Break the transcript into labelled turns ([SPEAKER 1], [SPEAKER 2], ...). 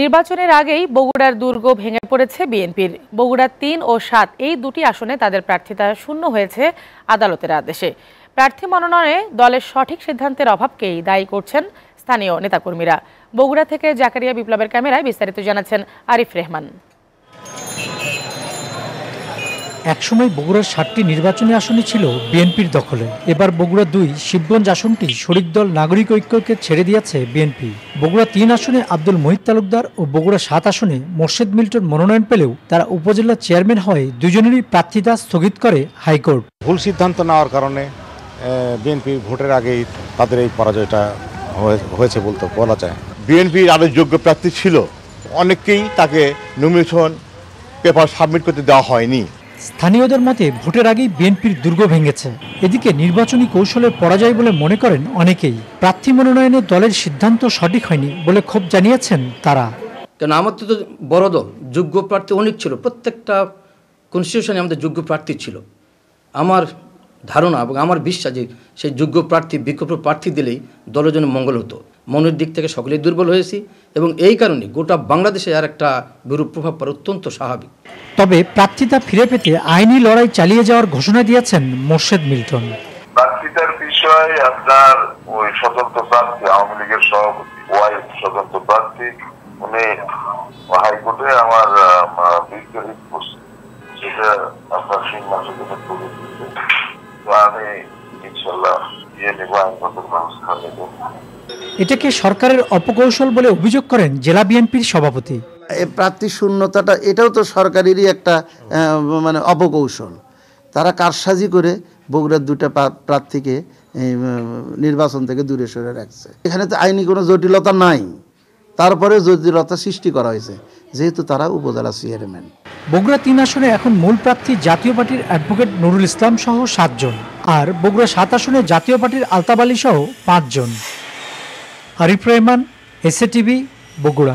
[SPEAKER 1] নির্বাচনের আগেই বগুড়ার দুর্গ ভেঙে পড়েছে বিএনপির। বগুড়ার তিন ও সাত এই দুটি আসনে তাদের প্রার্থিতা শূন্য হয়েছে আদালতের আদেশে। প্রার্থী মনোনয়নে দলের সঠিক সিদ্ধান্তের অভাবকেই দায়ী করছেন স্থানীয় নেতাকর্মীরা। বগুড়া থেকে জাকারিয়া বিপ্লবের ক্যামেরায় বিস্তারিত জানাচ্ছেন আরিফ রেহমান।
[SPEAKER 2] একসময় বগুড়ার সাতটি নির্বাচনী আসনই ছিল বিএনপির দখলে। এবার বগুড়া দুই, শিবগঞ্জ আসনটি শরিক দল নাগরিক ঐক্যকে ছেড়ে দিয়েছে বিএনপি। বগুড়া তিন আসনে আব্দুল মহিদ তালুকদার ও বগুড়া সাত আসনে মোর্শেদ মিল্টন মনোনয়ন পেলেও তারা উপজেলা চেয়ারম্যান হয়ে দুজনেরই প্রার্থিতা স্থগিত করে হাইকোর্ট।
[SPEAKER 3] ভুল সিদ্ধান্ত নেওয়ার কারণে বিএনপি ভোটের আগেই তাদের এই পরাজয়টা হয়ে- হয়েছে বলতে বলা যায়।
[SPEAKER 4] বিএনপির আরও যোগ্য প্রার্থী ছিল, অনেককেই তাকে নমিনেশন পেপার সাবমিট করতে দেওয়া হয়নি।
[SPEAKER 2] স্থানীয়দের মতে, ভোটের আগেই বিএনপির দুর্গ ভেঙেছে। এদিকে নির্বাচনী কৌশলের পরাজয় বলে মনে করেন অনেকেই। প্রার্থী মনোনয়নে দলের সিদ্ধান্ত সঠিক হয়নি বলে ক্ষোভ জানিয়েছেন তারা।
[SPEAKER 5] কেন? আমাদের তো বড় দল, যোগ্য প্রার্থী অনেক ছিল। প্রত্যেকটা কনস্টিটিউশনে আমাদের যোগ্য প্রার্থী ছিল। আমার ধারণা এবং আমার বিশ্বাস যে সেই যোগ্য প্রার্থী, বিকল্প প্রার্থী দিলেই দলের জন্য মঙ্গল হতো। মনের দিক থেকে সকলেই দুর্বল হয়েছি এবং এই কারণে গোটা বাংলাদেশে আর একটা বিরূপ প্রভাব পড়ে অত্যন্ত স্বাভাবিক।
[SPEAKER 2] তবে প্রার্থিতা ফিরে পেতে আইনি লড়াই চালিয়ে যাওয়ার ঘোষণা দিয়েছেন মোর্শেদ মিল্টন।
[SPEAKER 6] প্রার্থিতার বিষয় আপনার ওই স্বতন্ত্র প্রার্থী আওয়ামী লীগের সভাপতি ওয়াই স্বতন্ত্র প্রার্থী উনি হাইকোর্টে আমার বিরুদ্ধে রিট করছে। সেটা আপনার মাসের নেব
[SPEAKER 2] এটাকে সরকারের অপকৌশল বলে অভিযোগ করেন জেলা বিএনপির সভাপতি?
[SPEAKER 7] প্রার্থী শূন্যতাটা, এটাও তো সরকারেরই একটা মানে অপকৌশল। তারা কারসাজি করে বগুড়ার দুটা প্রার্থীকে নির্বাচন থেকে দূরে সরে রাখছে। এখানে তো আইনি কোনো জটিলতা নাই। তারপরে জটিলতা সৃষ্টি করা হয়েছে। যেহেতু তারা উপজেলা চেয়ারম্যান
[SPEAKER 2] বগুড়া তিন আসনে এখন মূল প্রার্থী জাতীয় পার্টির অ্যাডভোকেট নুরুল ইসলাম সহ সাতজন আর বগুড়া সাত আসনে জাতীয় পার্টির আলতাব আলী সহ পাঁচজন। Arif Rahman SA TV Bogura.